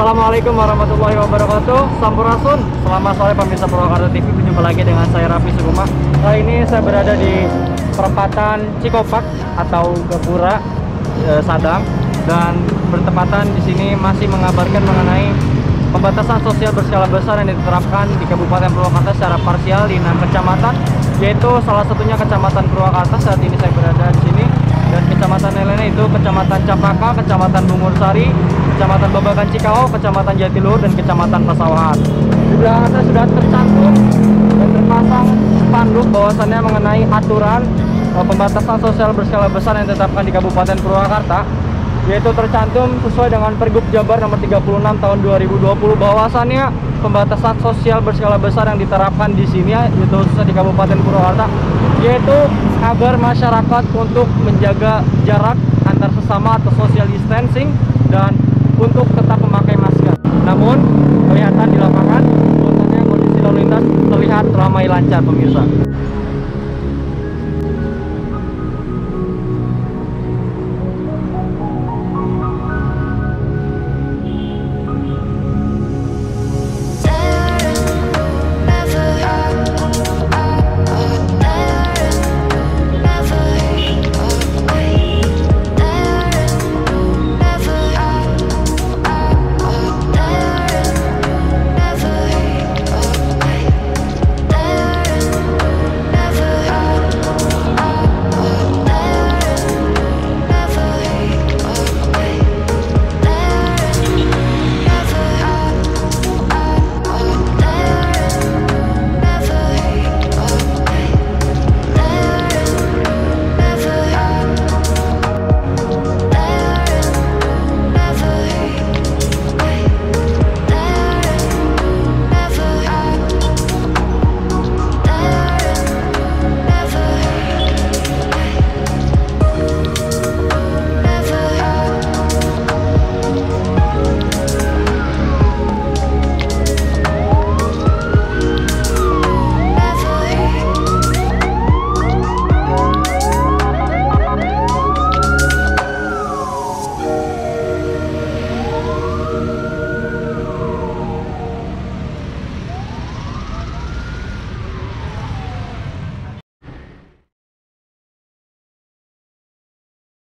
Assalamualaikum warahmatullahi wabarakatuh. Sampurasun. Selamat sore pemirsa Purwakarta TV Berjumpa lagi dengan saya Raffi Suguma. Kali ini saya berada di perempatan Cikopak Atau Gapura eh, Sadang. Dan bertepatan di sini masih mengabarkan mengenai Pembatasan sosial berskala besar yang diterapkan di Kabupaten Purwakarta secara parsial di enam kecamatan Yaitu salah satunya Kecamatan Purwakarta. Saat ini saya berada di sini. Dan kecamatan lainnya itu Kecamatan Capaka, Kecamatan Bungur Sari, Kecamatan Babakan Cikau, Kecamatan Jatiluhur dan Kecamatan Pasawahan. Di belakang saya sudah tercantum dan terpasang spanduk bahwasannya mengenai aturan eh, pembatasan sosial berskala besar yang ditetapkan di Kabupaten Purwakarta yaitu tercantum sesuai dengan Pergub Jabar nomor 36 tahun 2020 bahwasannya pembatasan sosial berskala besar yang diterapkan di sini yaitu khususnya di Kabupaten Purwakarta yaitu agar masyarakat untuk menjaga jarak antar sesama atau social distancing dan untuk tetap memakai masker.